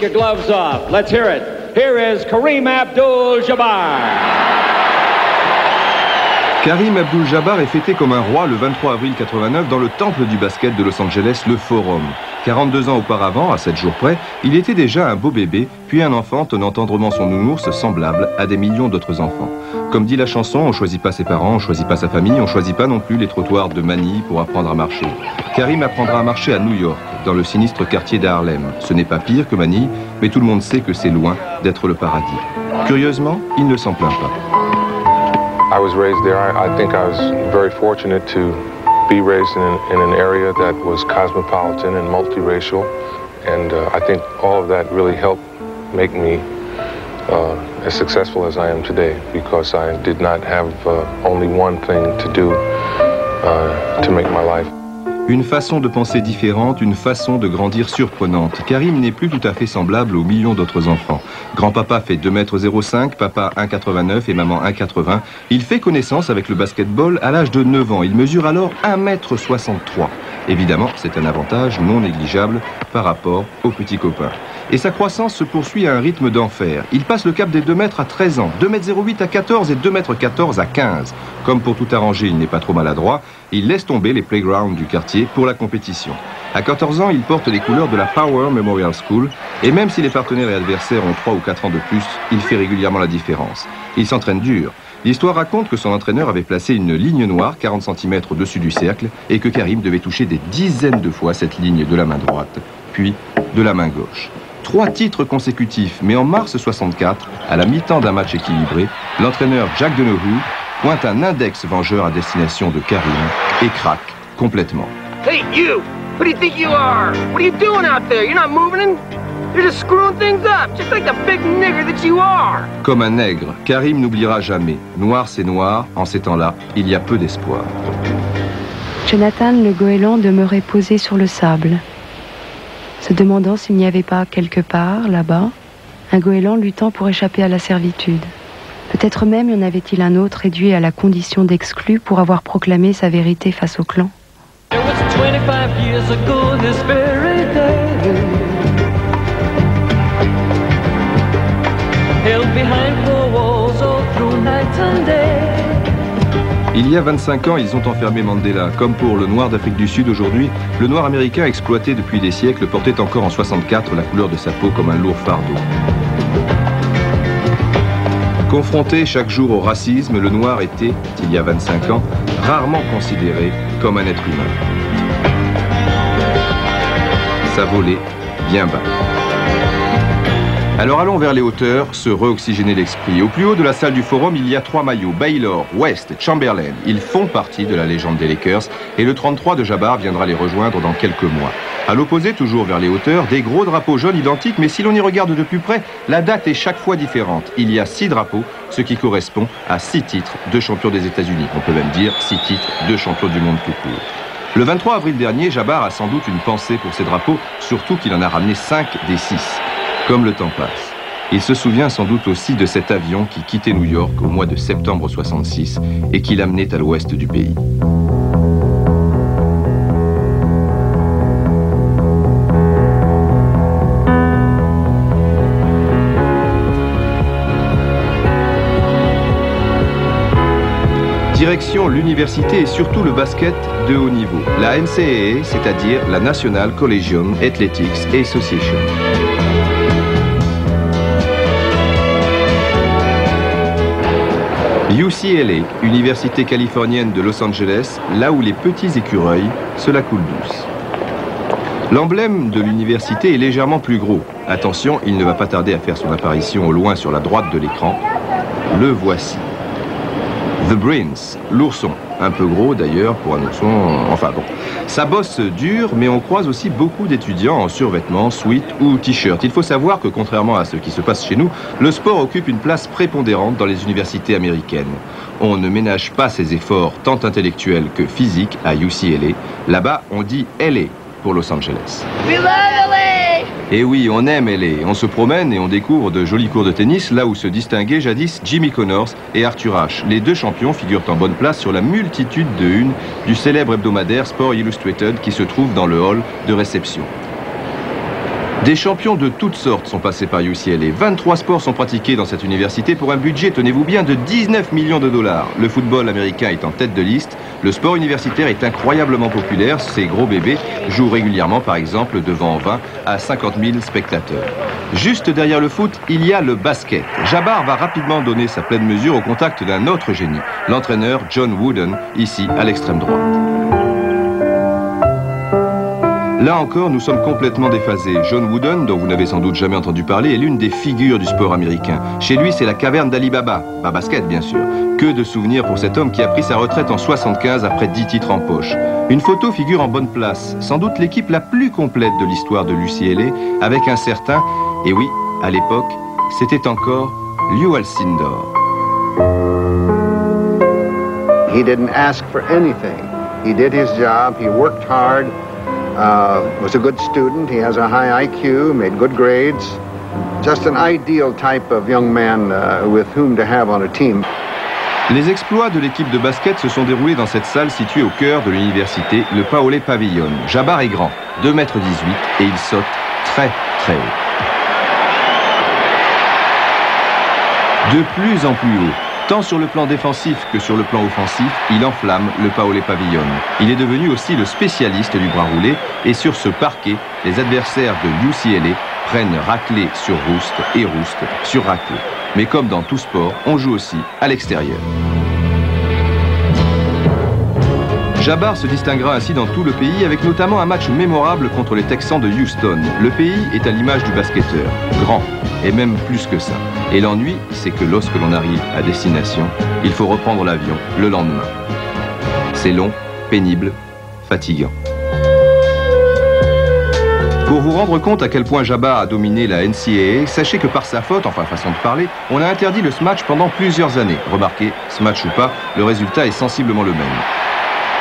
Take your gloves off. Let's hear it. Here is Kareem Abdul-Jabbar. Karim Abdul-Jabbar est fêté comme un roi le 23 avril 89 dans le temple du basket de Los Angeles, le Forum. 42 ans auparavant, à 7 jours près, il était déjà un beau bébé, puis un enfant tenant tendrement son nounours semblable à des millions d'autres enfants. Comme dit la chanson, on choisit pas ses parents, on choisit pas sa famille, on choisit pas non plus les trottoirs de Manille pour apprendre à marcher. Karim apprendra à marcher à New York, dans le sinistre quartier d'Harlem. Ce n'est pas pire que Manille, mais tout le monde sait que c'est loin d'être le paradis. Curieusement, il ne s'en plaint pas. I was raised there. I, I, think I was very fortunate to be raised in, in an area that was cosmopolitan and multiracial. And uh, I think all of that really helped make me uh, as successful as I am today because I did not have uh, only one thing to do uh, to make my life. Une façon de penser différente, une façon de grandir surprenante. Karim n'est plus tout à fait semblable aux millions d'autres enfants. Grand-papa fait 2m05, papa 1m89 et maman 1m80. Il fait connaissance avec le basketball à l'âge de 9 ans. Il mesure alors 1m63. Évidemment, c'est un avantage non négligeable par rapport aux petits copains. Et sa croissance se poursuit à un rythme d'enfer. Il passe le cap des 2 mètres à 13 ans, 2 m 08 à 14 et 2 m 14 à 15. Comme pour tout arranger, il n'est pas trop maladroit. Il laisse tomber les playgrounds du quartier pour la compétition. À 14 ans, il porte les couleurs de la Power Memorial School. Et même si les partenaires et adversaires ont 3 ou 4 ans de plus, il fait régulièrement la différence. Il s'entraîne dur. L'histoire raconte que son entraîneur avait placé une ligne noire 40 cm au-dessus du cercle et que Karim devait toucher des dizaines de fois cette ligne de la main droite, puis de la main gauche trois titres consécutifs, mais en mars 64, à la mi-temps d'un match équilibré, l'entraîneur Jack Deneuve pointe un index vengeur à destination de Karim et craque complètement. Hey you! What do you think you are? What are you doing out there? You're not moving? You're just screwing things up, just like the big nigger that you are. Comme un nègre, Karim n'oubliera jamais. Noir c'est noir, en ces temps-là, il y a peu d'espoir. Jonathan le goéland demeurait posé sur le sable se demandant s'il n'y avait pas quelque part, là-bas, un goéland luttant pour échapper à la servitude. Peut-être même y en avait-il un autre réduit à la condition d'exclu pour avoir proclamé sa vérité face au clan. Il y a 25 ans, ils ont enfermé Mandela. Comme pour le noir d'Afrique du Sud aujourd'hui, le noir américain exploité depuis des siècles portait encore en 64 la couleur de sa peau comme un lourd fardeau. Confronté chaque jour au racisme, le noir était, il y a 25 ans, rarement considéré comme un être humain. Ça volait bien bas. Alors allons vers les hauteurs, se re-oxygéner l'esprit. Au plus haut de la salle du forum, il y a trois maillots, Baylor, West, Chamberlain. Ils font partie de la légende des Lakers et le 33 de Jabbar viendra les rejoindre dans quelques mois. À l'opposé, toujours vers les hauteurs, des gros drapeaux jaunes identiques, mais si l'on y regarde de plus près, la date est chaque fois différente. Il y a six drapeaux, ce qui correspond à six titres de champion des États-Unis. On peut même dire six titres de champion du monde tout court. Le 23 avril dernier, Jabbar a sans doute une pensée pour ces drapeaux, surtout qu'il en a ramené cinq des six. Comme le temps passe. Il se souvient sans doute aussi de cet avion qui quittait New York au mois de septembre 66 et qui l'amenait à l'ouest du pays. Direction l'université et surtout le basket de haut niveau, la NCAA, c'est-à-dire la National Collegium Athletics Association. UCLA, Université californienne de Los Angeles, là où les petits écureuils se la coulent douce. L'emblème de l'université est légèrement plus gros. Attention, il ne va pas tarder à faire son apparition au loin sur la droite de l'écran. Le voici. The Brins, l'ourson. Un peu gros d'ailleurs pour un ourson. Enfin bon. Sa bosse dure, mais on croise aussi beaucoup d'étudiants en survêtements, sweat ou t-shirt. Il faut savoir que contrairement à ce qui se passe chez nous, le sport occupe une place prépondérante dans les universités américaines. On ne ménage pas ses efforts tant intellectuels que physiques à UCLA. Là-bas, on dit LA pour Los Angeles. Et oui, on aime LA. On se promène et on découvre de jolis cours de tennis là où se distinguaient jadis Jimmy Connors et Arthur Ashe. Les deux champions figurent en bonne place sur la multitude de unes du célèbre hebdomadaire Sport Illustrated qui se trouve dans le hall de réception. Des champions de toutes sortes sont passés par UCLA. 23 sports sont pratiqués dans cette université pour un budget, tenez-vous bien, de 19 millions de dollars. Le football américain est en tête de liste. Le sport universitaire est incroyablement populaire. Ces gros bébés jouent régulièrement, par exemple, devant 20 à 50 000 spectateurs. Juste derrière le foot, il y a le basket. Jabbar va rapidement donner sa pleine mesure au contact d'un autre génie, l'entraîneur John Wooden, ici à l'extrême droite. Là encore, nous sommes complètement déphasés. John Wooden, dont vous n'avez sans doute jamais entendu parler, est l'une des figures du sport américain. Chez lui, c'est la caverne d'Ali Baba, pas basket bien sûr. Que de souvenirs pour cet homme qui a pris sa retraite en 75 après 10 titres en poche. Une photo figure en bonne place, sans doute l'équipe la plus complète de l'histoire de l'UCLA, avec un certain, et oui, à l'époque, c'était encore Lew Alcindor. He didn't ask for anything. He did his job, he worked hard, uh, was a good student. He has a high IQ, made good grades. Just an ideal type of young man uh, with whom to have on a team. Les exploits de l'équipe de basket se sont déroulés dans cette salle située au cœur de l'université, le Paolé Pavilion. Jabbar est grand, 2 m 18 et il saute très très haut. De plus en plus haut, Tant sur le plan défensif que sur le plan offensif, il enflamme le Paolé Pavillon. Il est devenu aussi le spécialiste du bras roulé et sur ce parquet, les adversaires de UCLA prennent raclée sur rouste et rouste sur raclée. Mais comme dans tout sport, on joue aussi à l'extérieur. Jabbar se distinguera ainsi dans tout le pays avec notamment un match mémorable contre les Texans de Houston. Le pays est à l'image du basketteur, grand, et même plus que ça. Et l'ennui, c'est que lorsque l'on arrive à destination, il faut reprendre l'avion le lendemain. C'est long, pénible, fatigant. Pour vous rendre compte à quel point Jabbar a dominé la NCAA, sachez que par sa faute, enfin façon de parler, on a interdit le smash pendant plusieurs années. Remarquez, smash ou pas, le résultat est sensiblement le même.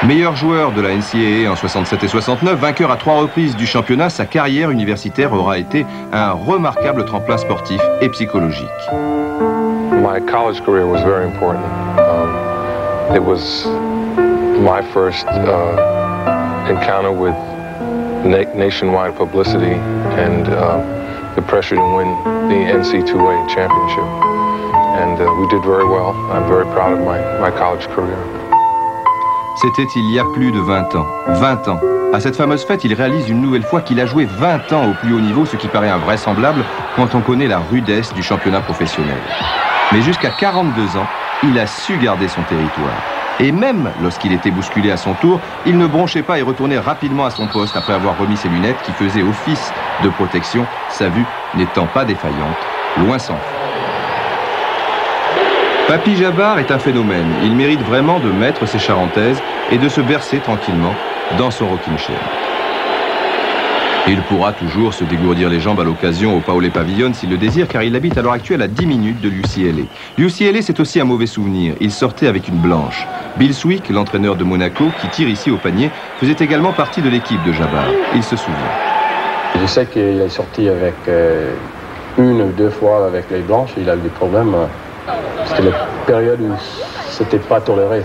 Meilleur joueur de la NCAA en 67 et 69, vainqueur à trois reprises du championnat, sa carrière universitaire aura été un remarquable tremplin sportif et psychologique. My college career was very important. Um, it was my first uh, encounter with na nationwide publicity and uh, the pressure to win the NC2A championship. And uh, we did very well. I'm very proud of my, my college career. C'était il y a plus de 20 ans. 20 ans. À cette fameuse fête, il réalise une nouvelle fois qu'il a joué 20 ans au plus haut niveau, ce qui paraît invraisemblable quand on connaît la rudesse du championnat professionnel. Mais jusqu'à 42 ans, il a su garder son territoire. Et même lorsqu'il était bousculé à son tour, il ne bronchait pas et retournait rapidement à son poste après avoir remis ses lunettes qui faisaient office de protection, sa vue n'étant pas défaillante, loin s'en faut. Papy Jabbar est un phénomène. Il mérite vraiment de mettre ses charentaises et de se bercer tranquillement dans son rocking chair. Il pourra toujours se dégourdir les jambes à l'occasion au Paolé Pavillon s'il le désire, car il habite à l'heure actuelle à 10 minutes de l'UCLA. L'UCLA, c'est aussi un mauvais souvenir. Il sortait avec une blanche. Bill Swick, l'entraîneur de Monaco, qui tire ici au panier, faisait également partie de l'équipe de Jabbar. Il se souvient. Je sais qu'il est sorti avec euh, une ou deux fois avec les blanches. Il a eu des problèmes. Euh, c'était la période où c'était pas toléré.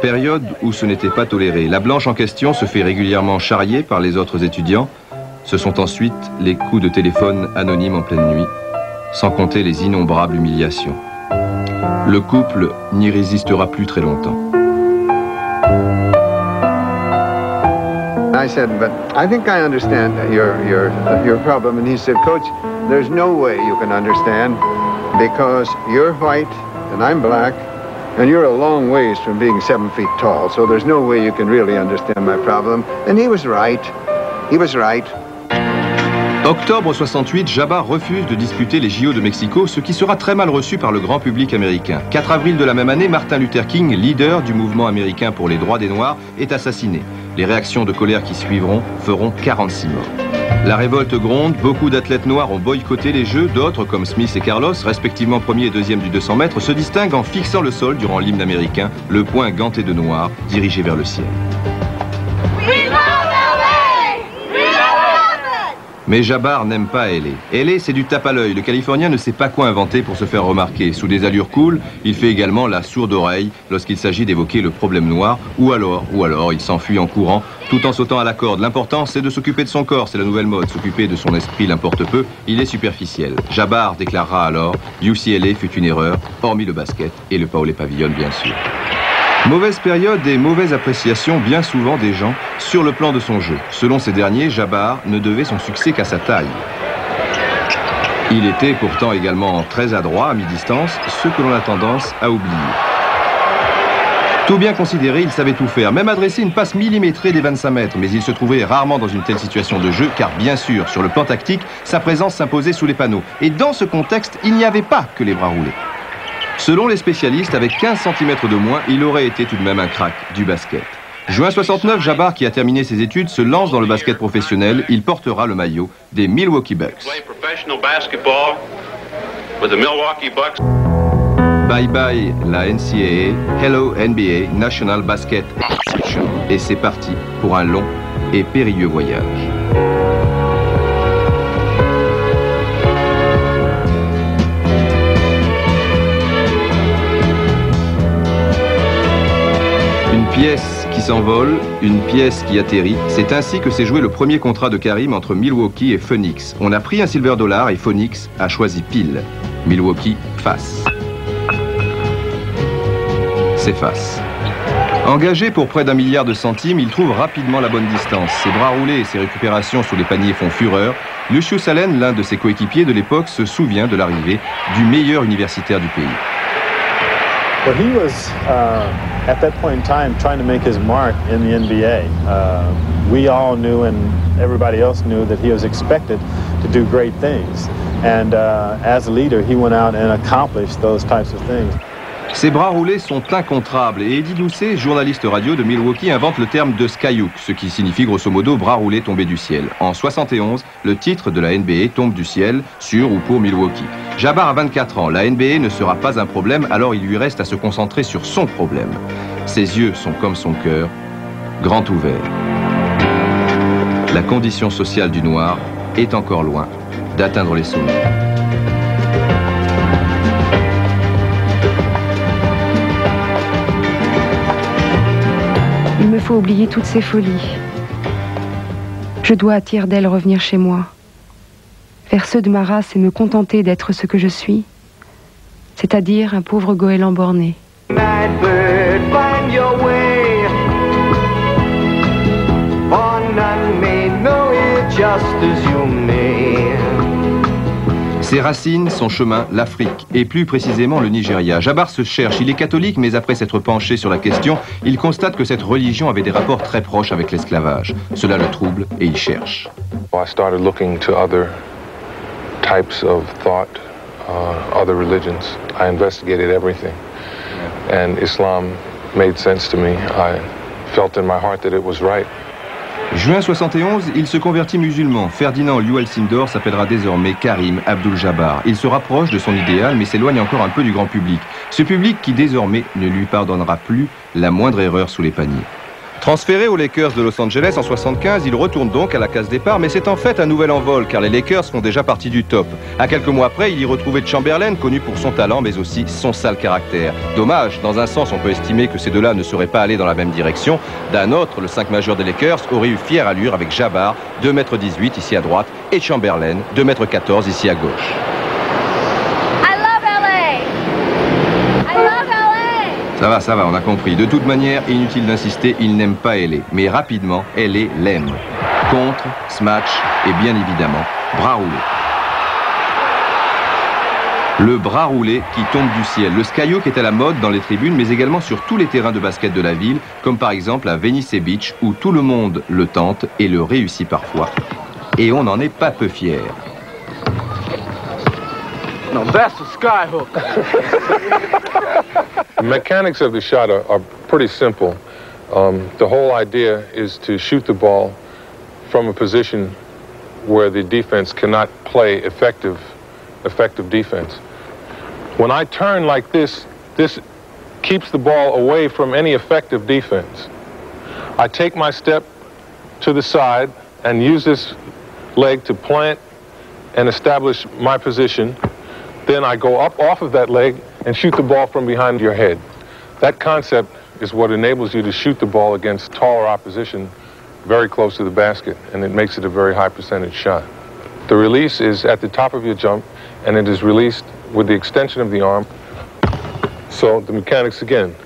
Période où ce n'était pas toléré. La blanche en question se fait régulièrement charrier par les autres étudiants. Ce sont ensuite les coups de téléphone anonymes en pleine nuit, sans compter les innombrables humiliations. Le couple n'y résistera plus très longtemps. I said, but I think I understand your, your, your problem. And he said, Coach, there's no way you can understand because you're white and I'm black and you're a long ways from being seven feet tall. So there's no way you can really understand my problem. And he was right. He was right. Octobre 68, Jabba refuse de disputer les JO de Mexico, ce qui sera très mal reçu par le grand public américain. 4 avril de la même année, Martin Luther King, leader du mouvement américain pour les droits des Noirs, est assassiné. Les réactions de colère qui suivront feront 46 morts. La révolte gronde, beaucoup d'athlètes noirs ont boycotté les Jeux, d'autres, comme Smith et Carlos, respectivement premier et deuxième du 200 mètres, se distinguent en fixant le sol durant l'hymne américain, le poing ganté de noir, dirigé vers le ciel. Mais Jabbar n'aime pas L.A. L.A. c'est du tape à l'œil. Le Californien ne sait pas quoi inventer pour se faire remarquer. Sous des allures cool, il fait également la sourde oreille lorsqu'il s'agit d'évoquer le problème noir, ou alors, ou alors, il s'enfuit en courant, tout en sautant à la corde. L'important, c'est de s'occuper de son corps, c'est la nouvelle mode. S'occuper de son esprit l'importe peu, il est superficiel. Jabbar déclarera alors, UCLA fut une erreur, hormis le basket et le Paulé Pavillon, bien sûr. Mauvaise période et mauvaise appréciation bien souvent des gens sur le plan de son jeu. Selon ces derniers, Jabbar ne devait son succès qu'à sa taille. Il était pourtant également très adroit à mi-distance, ce que l'on a tendance à oublier. Tout bien considéré, il savait tout faire, même adresser une passe millimétrée des 25 mètres, mais il se trouvait rarement dans une telle situation de jeu, car bien sûr, sur le plan tactique, sa présence s'imposait sous les panneaux. Et dans ce contexte, il n'y avait pas que les bras roulés. Selon les spécialistes, avec 15 cm de moins, il aurait été tout de même un crack du basket. Juin 69, Jabbar, qui a terminé ses études, se lance dans le basket professionnel. Il portera le maillot des Milwaukee Bucks. Bye bye la NCAA, hello NBA, National Basket Association. Et c'est parti pour un long et périlleux voyage. Pièce qui s'envole, une pièce qui atterrit. C'est ainsi que s'est joué le premier contrat de Karim entre Milwaukee et Phoenix. On a pris un silver dollar et Phoenix a choisi pile. Milwaukee face. C'est face. Engagé pour près d'un milliard de centimes, il trouve rapidement la bonne distance. Ses bras roulés et ses récupérations sous les paniers font fureur. Lucius Allen, l'un de ses coéquipiers de l'époque, se souvient de l'arrivée du meilleur universitaire du pays. Well, he was uh, at that point in time trying to make his mark in the NBA. Uh, we all knew, and everybody else knew, that he was expected to do great things. And uh, as a leader, he went out and accomplished those types of things. Ses bras roulés sont incontrables et Eddie Doucet, journaliste radio de Milwaukee, invente le terme de skyhook, ce qui signifie grosso modo bras roulés tombés du ciel. En 71, le titre de la NBA tombe du ciel sur ou pour Milwaukee. Jabbar a 24 ans, la NBA ne sera pas un problème, alors il lui reste à se concentrer sur son problème. Ses yeux sont comme son cœur, grand ouvert. La condition sociale du noir est encore loin d'atteindre les sommets. Oublier toutes ces folies. Je dois à tire d'elle revenir chez moi, faire ceux de ma race et me contenter d'être ce que je suis, c'est-à-dire un pauvre goéland borné. Ses racines, son chemin, l'Afrique, et plus précisément le Nigeria. Jabbar se cherche, il est catholique, mais après s'être penché sur la question, il constate que cette religion avait des rapports très proches avec l'esclavage. Cela le trouble et il cherche. I started looking to other types of thought, uh, other religions. I investigated everything. And Islam made sense to me. I felt in my heart that it was right. Juin 71, il se convertit musulman. Ferdinand Liu Alcindor s'appellera désormais Karim Abdul-Jabbar. Il se rapproche de son idéal, mais s'éloigne encore un peu du grand public. Ce public qui désormais ne lui pardonnera plus la moindre erreur sous les paniers. Transféré aux Lakers de Los Angeles en 75, il retourne donc à la case départ, mais c'est en fait un nouvel envol, car les Lakers font déjà partie du top. À quelques mois après, il y retrouvait Chamberlain, connu pour son talent, mais aussi son sale caractère. Dommage, dans un sens, on peut estimer que ces deux-là ne seraient pas allés dans la même direction. D'un autre, le 5 majeur des Lakers aurait eu fière allure avec Jabbar, 2m18 ici à droite, et Chamberlain, 2m14 ici à gauche. I love LA. I love LA. Ça va, ça va, on a compris. De toute manière, inutile d'insister, il n'aime pas LA. Mais rapidement, LA l'aime. Contre, smash et bien évidemment, bras roulés. Le bras roulé qui tombe du ciel. Le skyhook est à la mode dans les tribunes, mais également sur tous les terrains de basket de la ville, comme par exemple à Venice Beach, où tout le monde le tente et le réussit parfois. Et on n'en est pas peu fier. No, that's a skyhook. The mechanics of the shot are, are pretty simple. Um, the whole idea is to shoot the ball from a position where the defense cannot play effective, effective defense. When I turn like this, this keeps the ball away from any effective defense. I take my step to the side and use this leg to plant and establish my position. Then I go up off of that leg and shoot the ball from behind your head. That concept is what enables you to shoot the ball against taller opposition very close to the basket, and it makes it a very high percentage shot. The release is at the top of your jump, and it is released with the extension of the arm. So the mechanics again,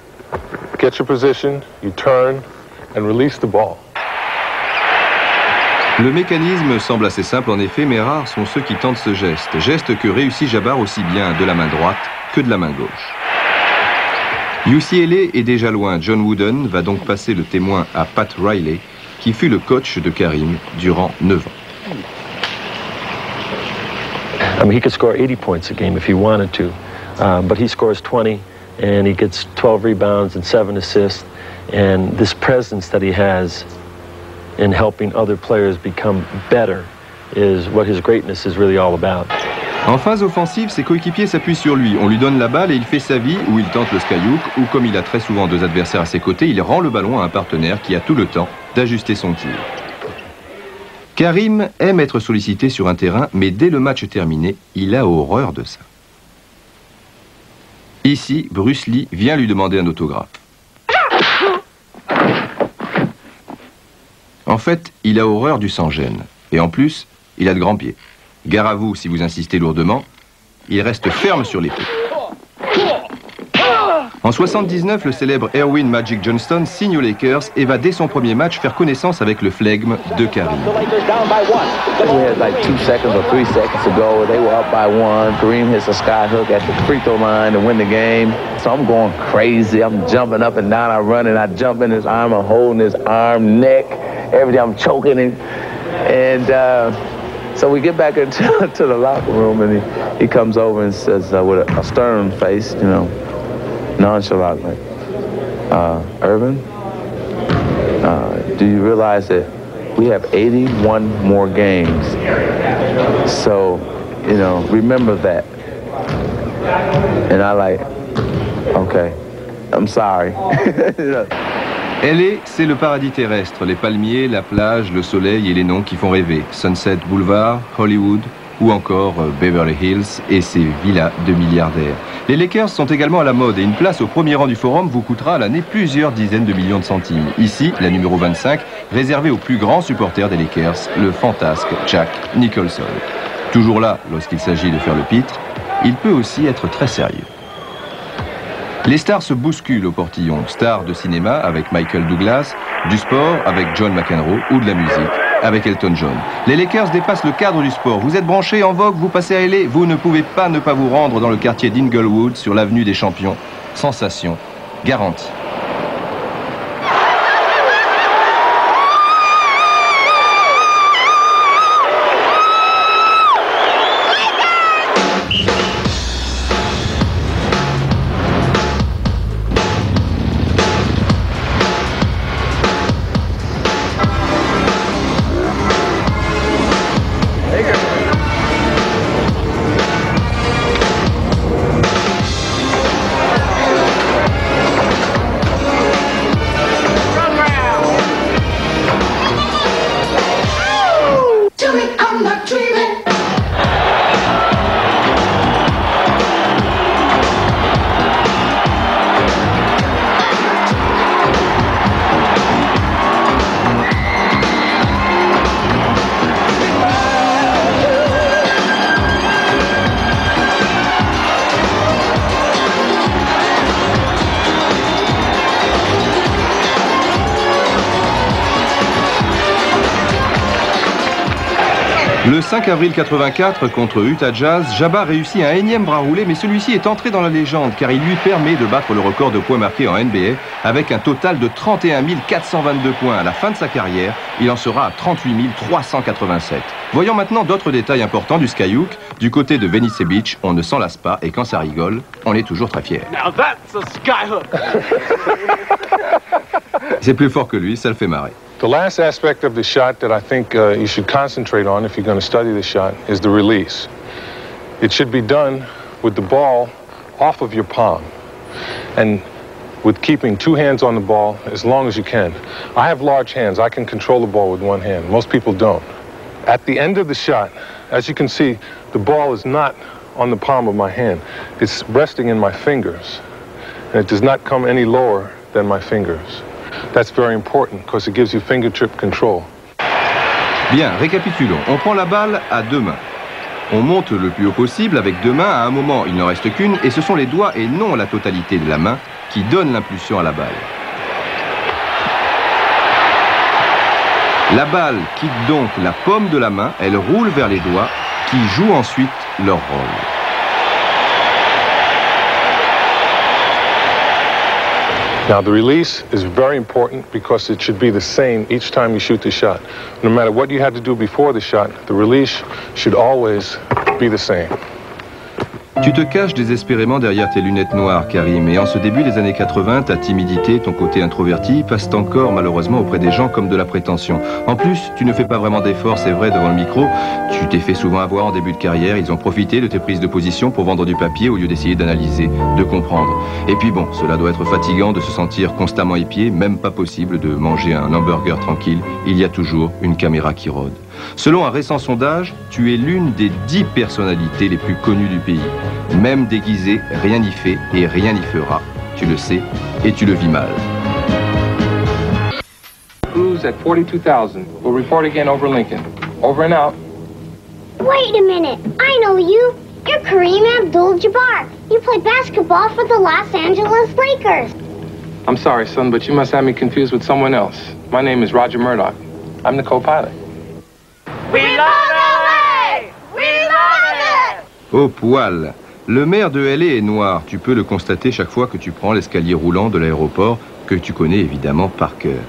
get your position, you turn, and release the ball. Le mécanisme semble assez simple en effet, mais rares sont ceux qui tentent ce geste. Geste que réussit Jabbar aussi bien de la main droite que de la main gauche. UCLA est déjà loin. John Wooden va donc passer le témoin à Pat Riley, qui fut le coach de Karim durant 9 ans. I mean, he could score 80 points a game if he wanted to, uh, but he scores 20 and he gets 12 rebounds and 7 assists. And this presence that he has in helping other players become better is what his greatness is really all about. En phase offensive, ses coéquipiers s'appuient sur lui. On lui donne la balle et il fait sa vie, ou il tente le skyhook, ou comme il a très souvent deux adversaires à ses côtés, il rend le ballon à un partenaire qui a tout le temps d'ajuster son tir. Karim aime être sollicité sur un terrain, mais dès le match terminé, il a horreur de ça. Ici, Bruce Lee vient lui demander un autographe. En fait, il a horreur du sang-gêne. Et en plus, il a de grands pieds. Gare à vous si vous insistez lourdement. Il reste ferme sur l'épée. En 79, le célèbre Erwin Magic Johnston signe aux Lakers et va dès son premier match faire connaissance avec le flegme de Karim. We had like two seconds or three seconds to go. They were up by one. Kareem hits a sky hook at the free throw line to win the game. So I'm going crazy. I'm jumping up and down. I run and I jump in his arm. I'm holding his arm, neck, everything. I'm choking him. And uh, so we get back into to the locker room and he, he comes over and says uh, with a, a stern face, you know, nonchalantly, uh, Irvin, uh, do you realize that we have 81 more games? So, you know, remember that. And I like, okay, I'm sorry. LA, c'est le paradis terrestre, les palmiers, la plage, le soleil et les noms qui font rêver. Sunset Boulevard, Hollywood ou encore euh, Beverly Hills et ses villas de milliardaires. Les Lakers sont également à la mode et une place au premier rang du forum vous coûtera à l'année plusieurs dizaines de millions de centimes. Ici, la numéro 25, réservée aux plus grands supporters des Lakers, le fantasque Jack Nicholson. Toujours là lorsqu'il s'agit de faire le pitre, il peut aussi être très sérieux. Les stars se bousculent au portillon. Stars de cinéma avec Michael Douglas, du sport avec John McEnroe ou de la musique avec Elton John. Les Lakers dépassent le cadre du sport. Vous êtes branché en vogue, vous passez à LA, vous ne pouvez pas ne pas vous rendre dans le quartier d'Inglewood sur l'avenue des Champions. Sensation garantie. 5 avril 84 contre Utah Jazz, Jabba réussit un énième bras roulé, mais celui-ci est entré dans la légende car il lui permet de battre le record de points marqués en NBA avec un total de 31 422 points. À la fin de sa carrière, il en sera à 38 387. Voyons maintenant d'autres détails importants du Skyhook. Du côté de Venice Beach, on ne s'en lasse pas et quand ça rigole, on est toujours très fier. C'est plus fort que lui, ça le fait marrer. The last aspect of the shot that I think uh, you should concentrate on if you're going to study the shot is the release. It should be done with the ball off of your palm and with keeping two hands on the ball as long as you can. I have large hands. I can control the ball with one hand. Most people don't. At the end of the shot, as you can see, the ball is not on the palm of my hand. It's resting in my fingers. And it does not come any lower than my fingers. That's very important because it gives you fingertip control. Bien, récapitulons. On prend la balle à deux mains. On monte le plus haut possible avec deux mains. À un moment, il n'en reste qu'une. Et ce sont les doigts et non la totalité de la main qui donnent l'impulsion à la balle. La balle quitte donc la paume de la main, elle roule vers les doigts qui jouent ensuite leur rôle. Now the release is very important because it should be the same each time you shoot the shot. No matter what you had to do before the shot, the release should always be the same. Tu te caches désespérément derrière tes lunettes noires, Karim, et en ce début des années 80, ta timidité, ton côté introverti passent encore malheureusement auprès des gens comme de la prétention. En plus, tu ne fais pas vraiment d'efforts, c'est vrai, devant le micro. Tu t'es fait souvent avoir en début de carrière, ils ont profité de tes prises de position pour vendre du papier au lieu d'essayer d'analyser, de comprendre. Et puis bon, cela doit être fatigant de se sentir constamment épié, même pas possible de manger un hamburger tranquille, il y a toujours une caméra qui rôde. Selon un récent sondage, tu es l'une des dix personnalités les plus connues du pays. Même déguisé, rien n'y fait et rien n'y fera. Tu le sais et tu le vis mal. Cruise at 42,000. We'll report again over Lincoln. Over and out. Wait a minute. I know you. You're Kareem Abdul-Jabbar. You play basketball for the Los Angeles Lakers. I'm sorry, son, but you must have me confused with someone else. My name is Roger Murdoch. I'm the co-pilot. We love LA! We love it! Au poil Le maire de LA est noir, tu peux le constater chaque fois que tu prends l'escalier roulant de l'aéroport, que tu connais évidemment par cœur.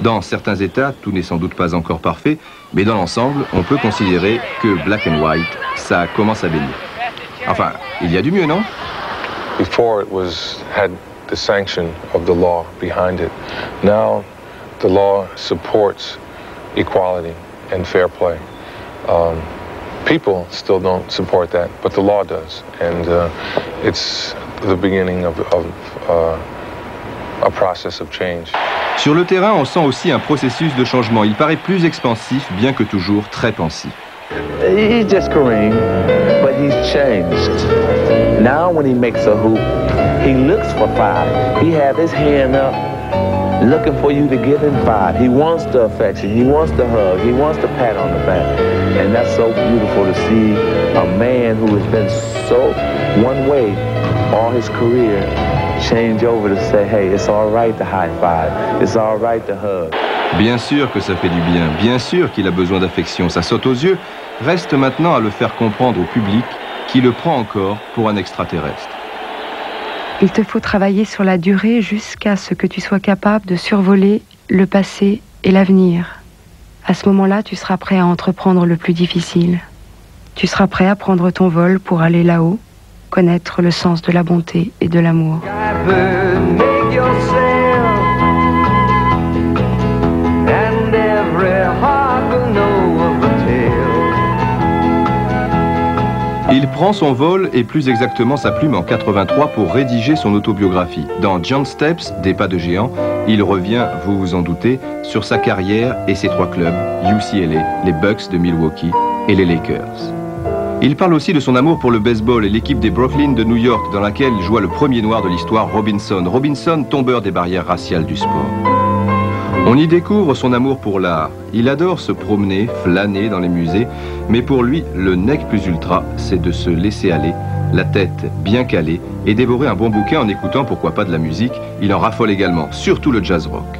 Dans certains États, tout n'est sans doute pas encore parfait, mais dans l'ensemble, on peut considérer que Black and White, ça commence à bénir. Enfin, il y a du mieux, non? Before it was had the sanction of the law behind it. Now the law supports equality and fair play. Um, people still don't support that, but the law does, and uh, it's the beginning of, of uh, a process of change. Sur le terrain, on sent aussi un processus de changement. Il paraît plus expansif, bien que toujours très pensif. He's just Kareem, but he's changed. Now when he makes a hoop, he looks for five. He has his hand up, looking for you to give him five. He wants the affection, he wants the hug, he wants the pat on the back. And that's so beautiful to see a man who has been so one way all his career change over to say, hey, it's all right to high five, it's all right to hug. Bien sûr que ça fait du bien, bien sûr qu'il a besoin d'affection, ça saute aux yeux. Reste maintenant à le faire comprendre au public qui le prend encore pour un extraterrestre. Il te faut travailler sur la durée jusqu'à ce que tu sois capable de survoler le passé et l'avenir. À ce moment-là, tu seras prêt à entreprendre le plus difficile. Tu seras prêt à prendre ton vol pour aller là-haut, connaître le sens de la bonté et de l'amour. Il prend son vol et plus exactement sa plume en 83 pour rédiger son autobiographie. Dans John Steps, Des pas de géant, il revient, vous vous en doutez, sur sa carrière et ses trois clubs, UCLA, les Bucks de Milwaukee et les Lakers. Il parle aussi de son amour pour le baseball et l'équipe des Brooklyn de New York dans laquelle joua le premier noir de l'histoire, Robinson. Robinson, tombeur des barrières raciales du sport. On y découvre son amour pour l'art. Il adore se promener, flâner dans les musées, mais pour lui, le nec plus ultra, c'est de se laisser aller, la tête bien calée, et dévorer un bon bouquin en écoutant pourquoi pas de la musique. Il en raffole également, surtout le jazz rock.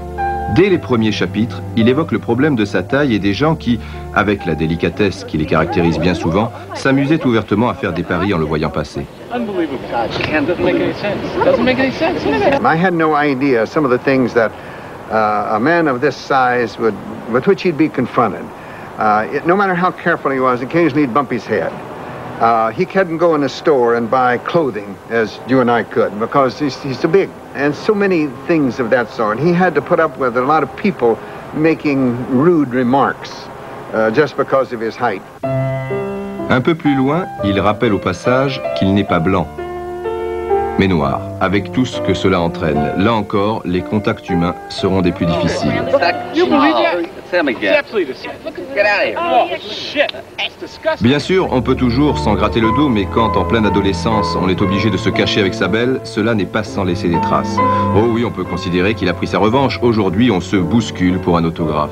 Dès les premiers chapitres, il évoque le problème de sa taille et des gens qui, avec la délicatesse qui les caractérise bien souvent, s'amusaient ouvertement à faire des paris en le voyant passer. I had no idea some of the things that uh, a man of this size would, with which he'd be confronted. Uh, it, no matter how careful he was, occasionally he'd bump his head. Uh, he couldn't go in a store and buy clothing as you and I could because he's, he's so big. And so many things of that sort. He had to put up with a lot of people making rude remarks uh, just because of his height. Un peu plus loin, il rappelle au passage qu'il n'est pas blanc, mais noir, avec tout ce que cela entraîne. Là encore, les contacts humains seront des plus difficiles. You believe that? Bien sûr, on peut toujours s'en gratter le dos, mais quand en pleine adolescence, on est obligé de se cacher avec sa belle, cela n'est pas sans laisser des traces. Oh oui, on peut considérer qu'il a pris sa revanche. Aujourd'hui, on se bouscule pour un autographe.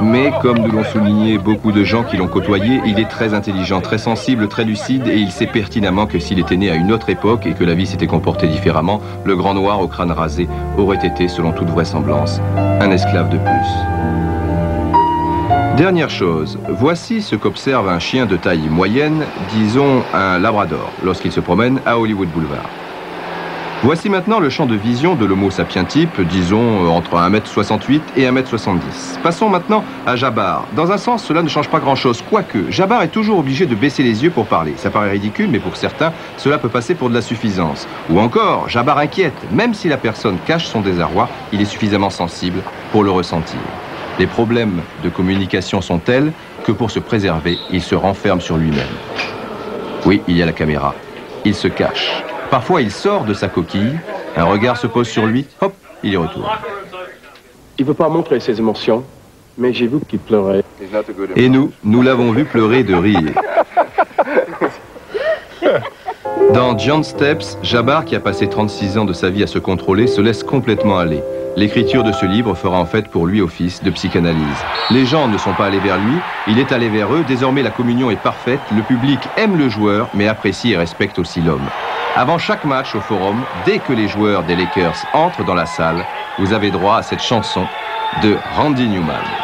Mais comme nous l'ont souligné beaucoup de gens qui l'ont côtoyé, il est très intelligent, très sensible, très lucide et il sait pertinemment que s'il était né à une autre époque et que la vie s'était comportée différemment, le grand noir au crâne rasé aurait été, selon toute vraisemblance, un esclave de plus. Dernière chose, voici ce qu'observe un chien de taille moyenne, disons un labrador, lorsqu'il se promène à Hollywood Boulevard. Voici maintenant le champ de vision de l'homo sapiens type, disons euh, entre 1m68 et 1m70. Passons maintenant à Jabbar. Dans un sens, cela ne change pas grand-chose, quoique Jabbar est toujours obligé de baisser les yeux pour parler. Ça paraît ridicule, mais pour certains, cela peut passer pour de la suffisance. Ou encore, Jabbar inquiète. Même si la personne cache son désarroi, il est suffisamment sensible pour le ressentir. Les problèmes de communication sont tels que pour se préserver, il se renferme sur lui-même. Oui, il y a la caméra. Il se cache. Parfois, il sort de sa coquille, un regard se pose sur lui, hop, il y retourne. Il ne veut pas montrer ses émotions, mais j'ai vu qu'il pleurait. Et nous, nous l'avons vu pleurer de rire. Dans John Steps, Jabbar, qui a passé 36 ans de sa vie à se contrôler, se laisse complètement aller. L'écriture de ce livre fera en fait pour lui office de psychanalyse. Les gens ne sont pas allés vers lui, il est allé vers eux, désormais la communion est parfaite, le public aime le joueur, mais apprécie et respecte aussi l'homme. Avant chaque match au forum, dès que les joueurs des Lakers entrent dans la salle, vous avez droit à cette chanson de Randy Newman.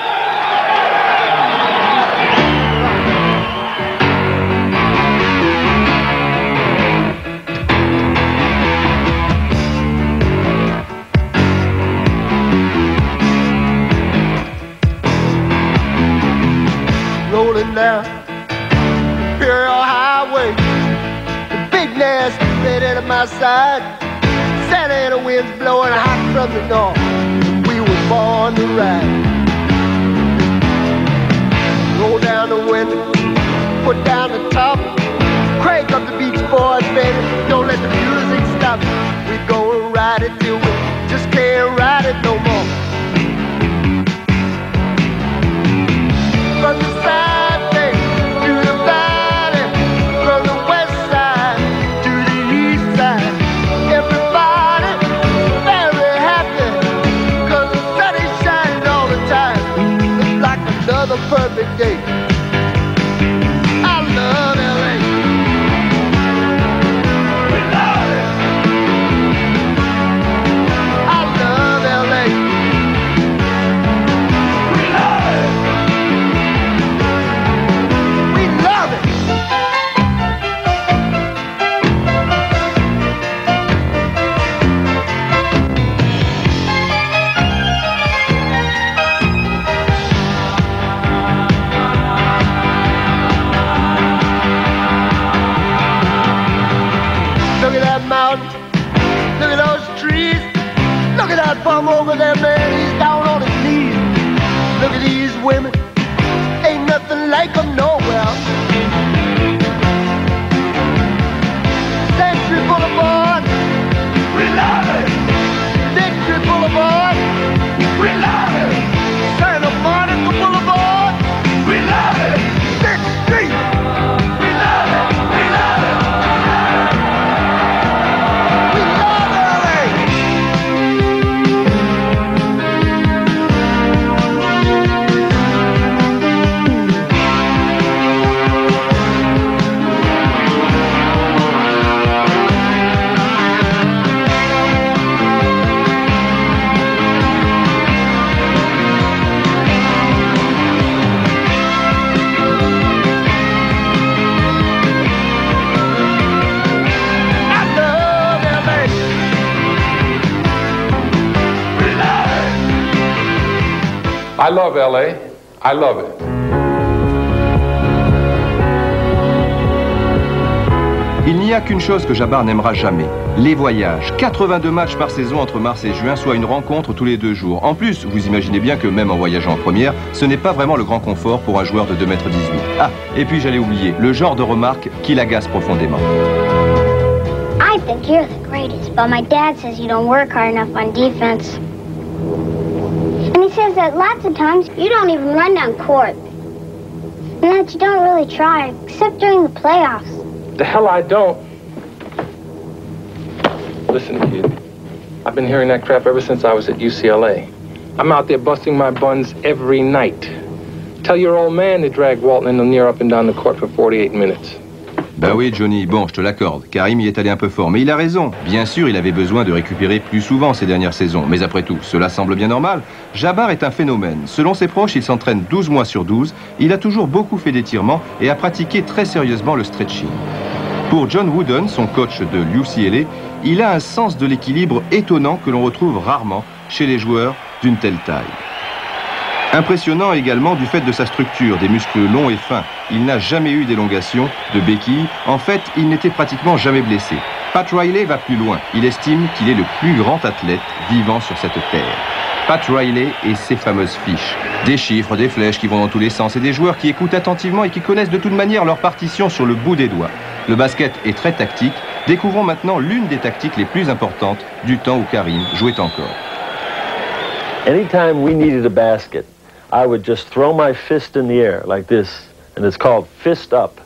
Santa Ana winds blowing hot from the north. We were born to ride. Roll down the window, put down the top. Crank up the Beach Boys, baby. Don't let the music stop. We gonna ride it till we just can't ride it no more. That bum over there, man. He's down on his knees. Look at these women. Ain't nothing like them nowhere. I love LA. I love it. Il n'y a qu'une chose que Jabbar n'aimera jamais, les voyages. 82 matchs par saison entre mars et juin, soit une rencontre tous les deux jours. En plus, vous imaginez bien que même en voyageant en première, ce n'est pas vraiment le grand confort pour un joueur de 2m18. Ah, et puis j'allais oublier, le genre de remarque qui l'agace profondément. I think you're the greatest, but my dad says you don't work hard enough on defense. And he says that lots of times you don't even run down court. And that you don't really try, except during the playoffs. The hell I don't. Listen, kid. I've been hearing that crap ever since I was at UCLA. I'm out there busting my buns every night. Tell your old man to drag Walton and Lanier up and down the court for 48 minutes. Bah oui, Johnny, bon, je te l'accorde. Karim y est allé un peu fort, mais il a raison. Bien sûr, il avait besoin de récupérer plus souvent ces dernières saisons. Mais après tout, cela semble bien normal. Jabbar est un phénomène. Selon ses proches, il s'entraîne 12 mois sur 12. Il a toujours beaucoup fait d'étirements et a pratiqué très sérieusement le stretching. Pour John Wooden, son coach de l'UCLA, il a un sens de l'équilibre étonnant que l'on retrouve rarement chez les joueurs d'une telle taille. Impressionnant également du fait de sa structure, des muscles longs et fins. Il n'a jamais eu d'élongation, de béquilles. En fait, il n'était pratiquement jamais blessé. Pat Riley va plus loin. Il estime qu'il est le plus grand athlète vivant sur cette terre. Pat Riley et ses fameuses fiches. Des chiffres, des flèches qui vont dans tous les sens et des joueurs qui écoutent attentivement et qui connaissent de toute manière leur partition sur le bout des doigts. Le basket est très tactique. Découvrons maintenant l'une des tactiques les plus importantes du temps où Karim jouait encore. I would just throw my fist in the air like this, and it's called fist up.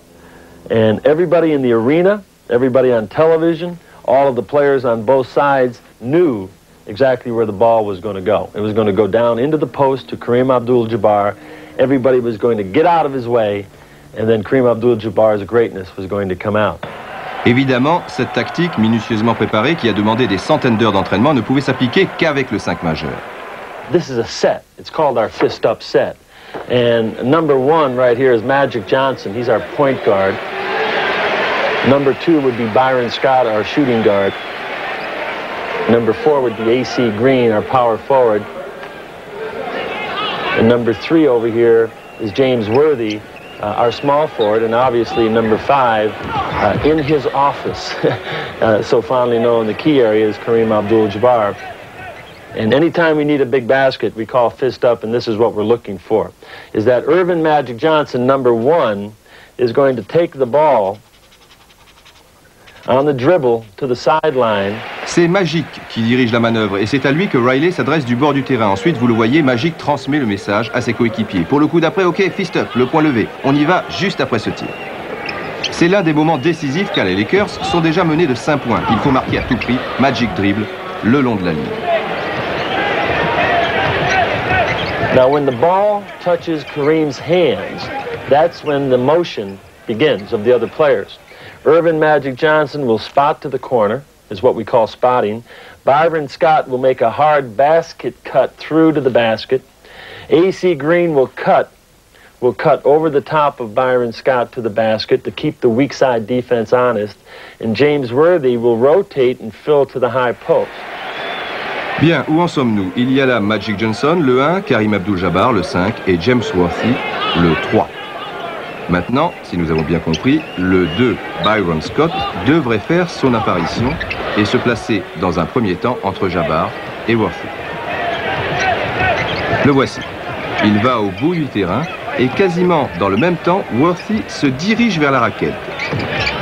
And everybody in the arena, everybody on television, all of the players on both sides knew exactly where the ball was going to go. It was going to go down into the post to Kareem Abdul-Jabbar. Everybody was going to get out of his way, and then Kareem Abdul-Jabbar's greatness was going to come out. Évidemment, cette tactique minutieusement préparée qui a demandé des centaines d'heures d'entraînement ne pouvait s'appliquer qu'avec le 5 majeur. This is a set. It's called our fist up set. And number one right here is Magic Johnson. He's our point guard. Number two would be Byron Scott, our shooting guard. Number four would be AC Green, our power forward. And number three over here is James Worthy, uh, our small forward. And obviously number five, uh, in his office, uh, so fondly known, the key area is Kareem Abdul-Jabbar. And anytime we need a big basket, we call fist up, and this is what we're looking for. Is that Irvin Magic Johnson, number one, is going to take the ball on the dribble to the sideline. C'est Magic qui dirige la manœuvre et c'est à lui que Riley s'adresse du bord du terrain. Ensuite, vous le voyez, Magic transmet le message à ses coéquipiers. Pour le coup d'après, ok, fist up, le point levé. On y va juste après ce tir. C'est l'un des moments décisifs car les Lakers sont déjà menés de 5 points. Il faut marquer à tout prix. Magic dribble le long de la ligne. Now, when the ball touches Kareem's hands, that's when the motion begins of the other players. Irvin Magic Johnson will spot to the corner, is what we call spotting. Byron Scott will make a hard basket cut through to the basket. AC Green will cut, will cut over the top of Byron Scott to the basket to keep the weak side defense honest. And James Worthy will rotate and fill to the high post. Bien, où en sommes-nous? Il y a là Magic Johnson, le 1, Karim Abdul-Jabbar, le 5, et James Worthy, le 3. Maintenant, si nous avons bien compris, le 2, Byron Scott, devrait faire son apparition et se placer dans un premier temps entre Jabbar et Worthy. Le voici. Il va au bout du terrain et quasiment dans le même temps, Worthy se dirige vers la raquette.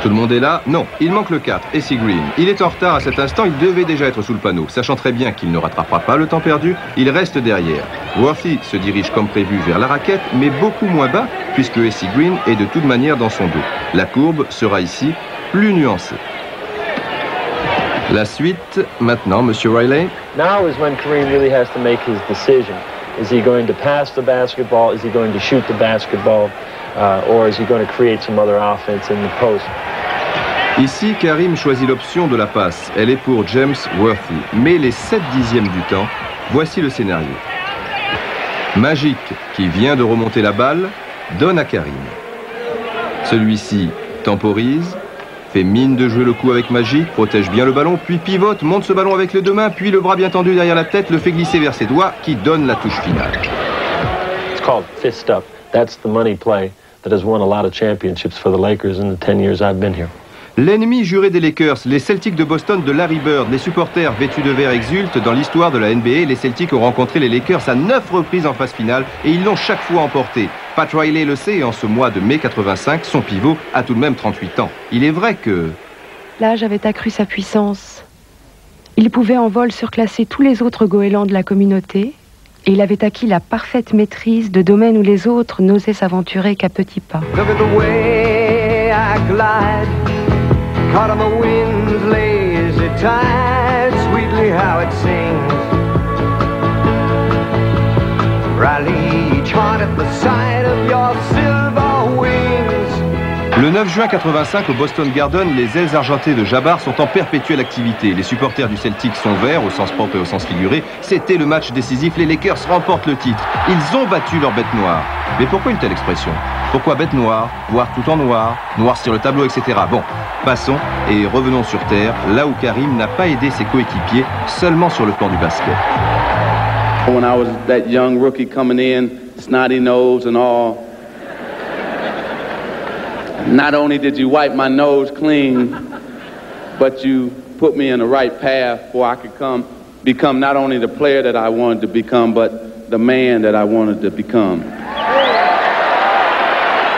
Tout le monde est là Non, il manque le 4, Essie Green. Il est en retard à cet instant, il devait déjà être sous le panneau. Sachant très bien qu'il ne rattrapera pas le temps perdu, il reste derrière. Worthy se dirige comme prévu vers la raquette, mais beaucoup moins bas, puisque Essie Green est de toute manière dans son dos. La courbe sera ici plus nuancée. La suite, maintenant, Monsieur Riley. Now is when Kareem really has to make his decision. Is he going to pass the basketball? Is he going to shoot the basketball? Uh, or is he going to create some other offense in the post? Ici, Karim choisit l'option de la passe. Elle est pour James Worthy. Mais les 7 dixièmes du temps, voici le scénario. Magic, qui vient de remonter la balle, donne à Karim. Celui-ci temporise, fait mine de jouer le coup avec Magic, protège bien le ballon, puis pivote, monte ce ballon avec les deux mains, puis le bras bien tendu derrière la tête, le fait glisser vers ses doigts, qui donne la touche finale. It's called fist up. That's the money play that has won a lot of championships for the Lakers in the 10 years I've been here. L'ennemi juré des Lakers, les Celtics de Boston de Larry Bird, les supporters vêtus de vert exultent. Dans l'histoire de la NBA, les Celtics ont rencontré les Lakers à neuf reprises en phase finale et ils l'ont chaque fois emporté. Pat Riley le sait et en ce mois de mai 85, son pivot a tout de même 38 ans. Il est vrai que l'attelage avait accru sa puissance. Il pouvait en vol surclasser tous les autres goélands de la communauté, et il avait acquis la parfaite maîtrise de domaines où les autres n'osaient s'aventurer qu'à petits pas. Look at the way I glide, caught on the wind's lazy tide, sweetly how it sings. Rally each heart at the sight of your wings. Le 9 juin 85 au Boston Garden, les ailes argentées de Jabbar sont en perpétuelle activité. Les supporters du Celtic sont verts au sens propre et au sens figuré. C'était le match décisif. Les Lakers remportent le titre. Ils ont battu leur bête noire. Mais pourquoi une telle expression? Pourquoi bête noire Voir tout en noir, noir sur le tableau, etc. Bon, passons et revenons sur terre, là où Karim n'a pas aidé ses coéquipiers seulement sur le plan du basket. When I was that young rookie coming in, snotty nose and all, not only did you wipe my nose clean, but you put me in the right path where I could come, become not only the player that I wanted to become, but the man that I wanted to become.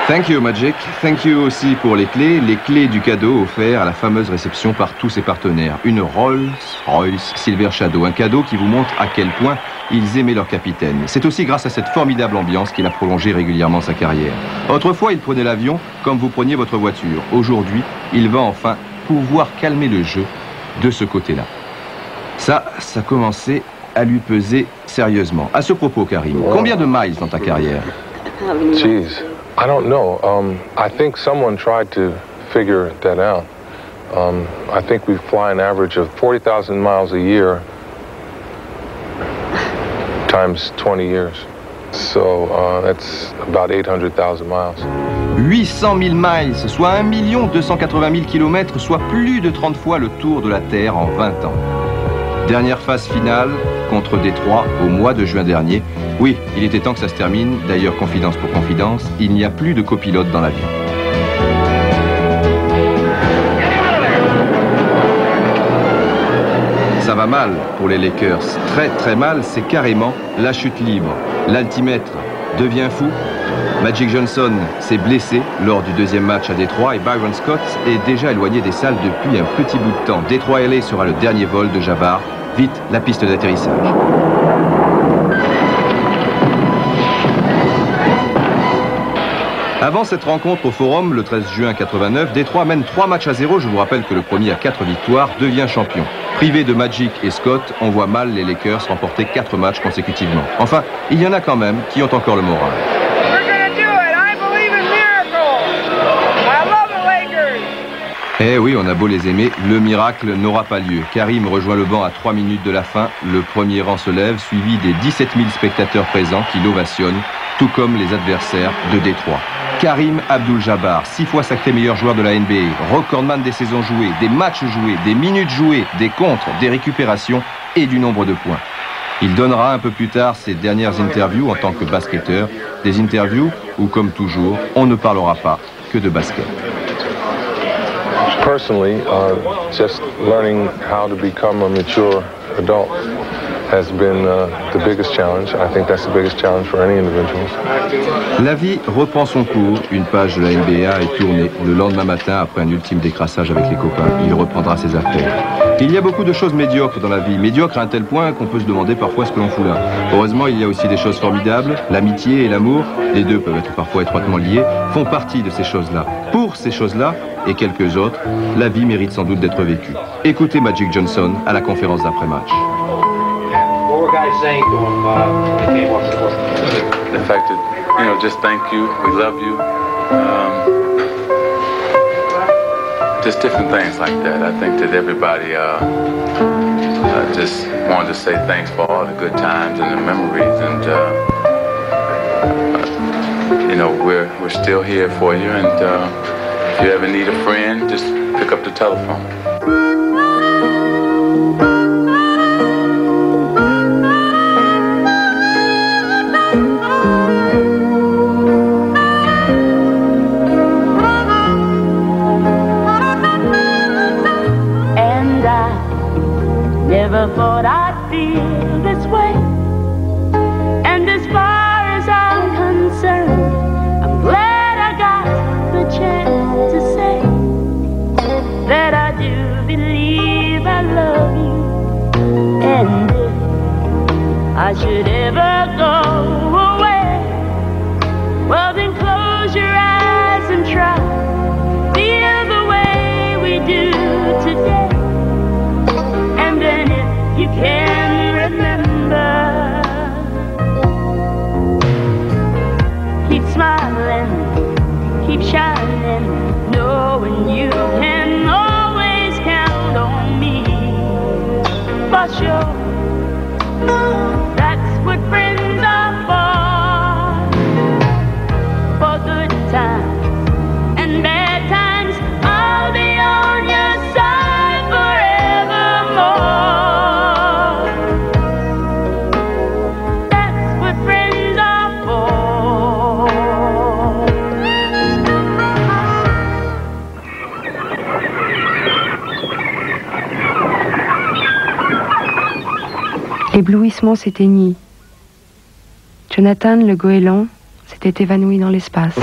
Thank you Magic, thank you aussi pour les clés, les clés du cadeau offert à la fameuse réception par tous ses partenaires. Une Rolls-Royce Silver Shadow, un cadeau qui vous montre à quel point ils aimaient leur capitaine. C'est aussi grâce à cette formidable ambiance qu'il a prolongé régulièrement sa carrière. Autrefois, il prenait l'avion comme vous preniez votre voiture. Aujourd'hui, il va enfin pouvoir calmer le jeu de ce côté-là. Ça, ça commençait à lui peser sérieusement. À ce propos, Karim, combien de miles dans ta carrière? Jeez, I don't know. Um, I think someone tried to figure that out. Um, I think we fly an average of 40,000 miles a year times 20 years. So uh, that's about 800,000 miles. 800 000 miles, soit 1 280 000 kilomètres, soit plus de 30 fois le tour de la Terre en 20 ans. Dernière phase finale contre Détroit au mois de juin dernier. Oui, il était temps que ça se termine. D'ailleurs, confidence pour confidence, il n'y a plus de copilote dans l'avion. Ça va mal pour les Lakers. Très très mal, c'est carrément la chute libre. L'altimètre devient fou. Magic Johnson s'est blessé lors du deuxième match à Détroit et Byron Scott est déjà éloigné des salles depuis un petit bout de temps. Détroit LA sera le dernier vol de Jabbar. Vite, la piste d'atterrissage. Avant cette rencontre au Forum, le 13 juin 89, Détroit mène 3 matchs à 0. Je vous rappelle que le premier à 4 victoires devient champion. Privé de Magic et Scott, on voit mal les Lakers remporter 4 matchs consécutivement. Enfin, il y en a quand même qui ont encore le moral. Eh oui, on a beau les aimer, le miracle n'aura pas lieu. Karim rejoint le banc à 3 minutes de la fin. Le premier rang se lève, suivi des 17 000 spectateurs présents qui l'ovationnent, tout comme les adversaires de Détroit. Karim Abdul-Jabbar, six fois sacré meilleur joueur de la NBA, recordman des saisons jouées, des matchs joués, des minutes jouées, des contres, des récupérations et du nombre de points. Il donnera un peu plus tard ses dernières interviews en tant que basketteur, des interviews où, comme toujours, on ne parlera pas que de basket. Personally, uh, just learning how to become a mature adult has been the biggest challenge. I think that's the biggest challenge for any individual. La vie reprend son cours. Une page de la NBA est tournée. Le lendemain matin, après un ultime décrassage avec les copains, il reprendra ses affaires. Il y a beaucoup de choses médiocres dans la vie. Médiocres à un tel point qu'on peut se demander parfois ce que l'on fout là. Heureusement, il y a aussi des choses formidables. L'amitié et l'amour, les deux peuvent être parfois étroitement liés, font partie de ces choses-là. Pour ces choses-là, et quelques autres, la vie mérite sans doute d'être vécue. Écoutez Magic Johnson à la conférence d'après-match. Were saying to him uh, us? The fact that, you know, just thank you, we love you. Um, just different things like that. I think that everybody uh, uh, just wanted to say thanks for all the good times and the memories. And, uh, you know, we're, we're still here for you. And uh, if you ever need a friend, just pick up the telephone. Lord, I feel this way. And as far as I'm concerned, I'm glad I got the chance to say that I do believe I love you. And if I should you can. S'éteignit. Jonathan le goéland s'était évanoui dans l'espace.